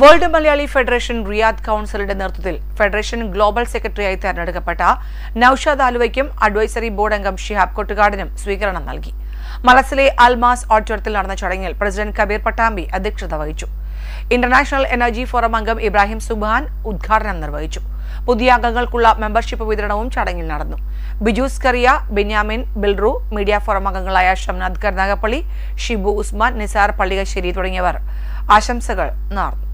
World Malayali federation Riyadh കൌൺസിലിന്റെ നേതൃത്വത്തിൽ federation global സെക്രട്ടറിയായി തെരഞ്ഞെടുക്കപ്പെട്ട നൌഷാദ് ആലുവയ്ക്കും അഡ്വൈസറി ബോർഡ് അംഗം ഷിഹാബ് കൊട്ടുകാടിനും സ്വീകരണം നൽകി. മലസിലെ അൽമാസ് ഓഡിറ്റോറിയത്തിൽ നടന്ന ചടങ്ങിൽ പ്രസിഡന്റ് കബീർ പട്ടാമ്പി അധ്യക്ഷത വഹിച്ചു. ഇന്റർനാഷണൽ എനർജി ഫോറം അംഗം ഇബ്രാഹിം സുബാൻ ഉദ്ഘാടനം നിർവഹിച്ചു. പുതിയ അംഗങ്ങൾക്കുള്ള മെമ്പർഷിപ്പ് വിതരണവും ചടങ്ങിൽ നടന്നു. ബിജൂസ് കറിയ ബെന്യാമിൻ ബിൽറു മീഡിയ ഫോറം അംഗങ്ങളായ ഷംനാഥ് കർനാഗപ്പള്ളി ഷിബു ഉസ്മാൻ നിസാർ പള്ളികശ്ശേരി തുടങ്ങിയവർ ആശംസകൾ നേർന്നു.